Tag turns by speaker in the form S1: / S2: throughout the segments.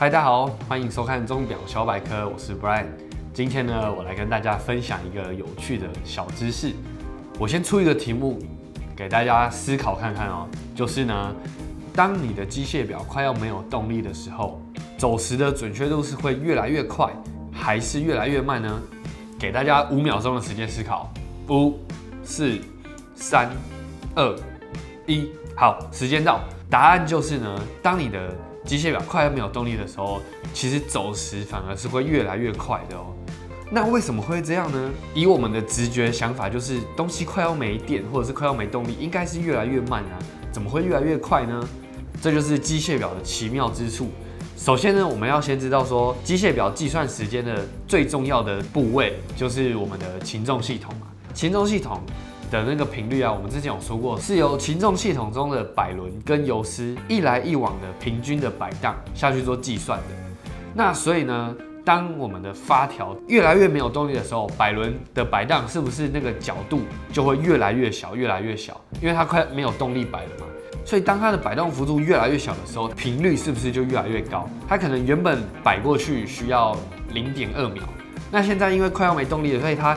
S1: 嗨，大家好，欢迎收看钟表小百科，我是 Brian。今天呢，我来跟大家分享一个有趣的小知识。我先出一个题目给大家思考看看哦，就是呢，当你的机械表快要没有动力的时候，走时的准确度是会越来越快，还是越来越慢呢？给大家五秒钟的时间思考，五、四、三、二、一，好，时间到。答案就是呢，当你的机械表快要没有动力的时候，其实走时反而是会越来越快的哦。那为什么会这样呢？以我们的直觉想法，就是东西快要没电或者是快要没动力，应该是越来越慢啊，怎么会越来越快呢？这就是机械表的奇妙之处。首先呢，我们要先知道说，机械表计算时间的最重要的部位就是我们的擒纵系统嘛。擒纵系统的那个频率啊，我们之前有说过，是由擒纵系统中的摆轮跟游丝一来一往的平均的摆荡下去做计算的。那所以呢，当我们的发条越来越没有动力的时候，摆轮的摆荡是不是那个角度就会越来越小，越来越小？因为它快没有动力摆了嘛。所以当它的摆动幅度越来越小的时候，频率是不是就越来越高？它可能原本摆过去需要零点二秒，那现在因为快要没动力了，所以它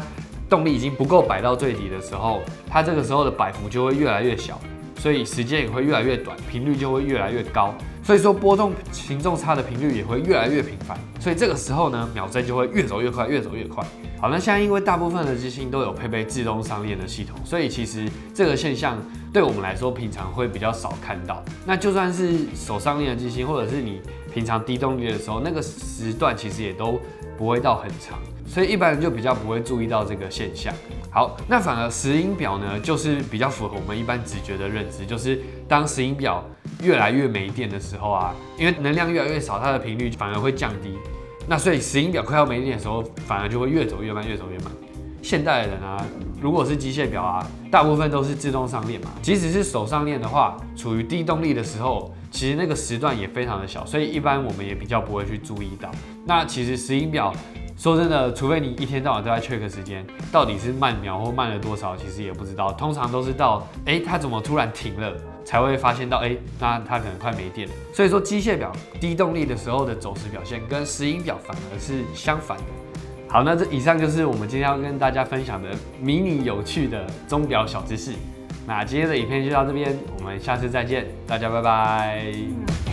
S1: 动力已经不够摆到最底的时候，它这个时候的摆幅就会越来越小，所以时间也会越来越短，频率就会越来越高。所以说波动行重差的频率也会越来越频繁，所以这个时候呢，秒针就会越走越快，越走越快。好，那现在因为大部分的机芯都有配备自动上链的系统，所以其实这个现象对我们来说平常会比较少看到。那就算是手上链的机芯，或者是你平常低动力的时候，那个时段其实也都不会到很长，所以一般人就比较不会注意到这个现象。好，那反而石英表呢，就是比较符合我们一般直觉的认知，就是当石英表越来越没电的时候啊，因为能量越来越少，它的频率反而会降低。那所以石英表快要没电的时候，反而就会越走越慢，越走越慢。现代的人啊，如果是机械表啊，大部分都是自动上链嘛。即使是手上链的话，处于低动力的时候，其实那个时段也非常的小，所以一般我们也比较不会去注意到。那其实石英表说真的，除非你一天到晚都在 check 时间，到底是慢秒或慢了多少，其实也不知道。通常都是到，哎，它怎么突然停了？才会发现到，哎，那它可能快没电了。所以说，机械表低动力的时候的走时表现，跟石英表反而是相反的。好，那这以上就是我们今天要跟大家分享的迷你有趣的钟表小知识。那今天的影片就到这边，我们下次再见，大家拜拜。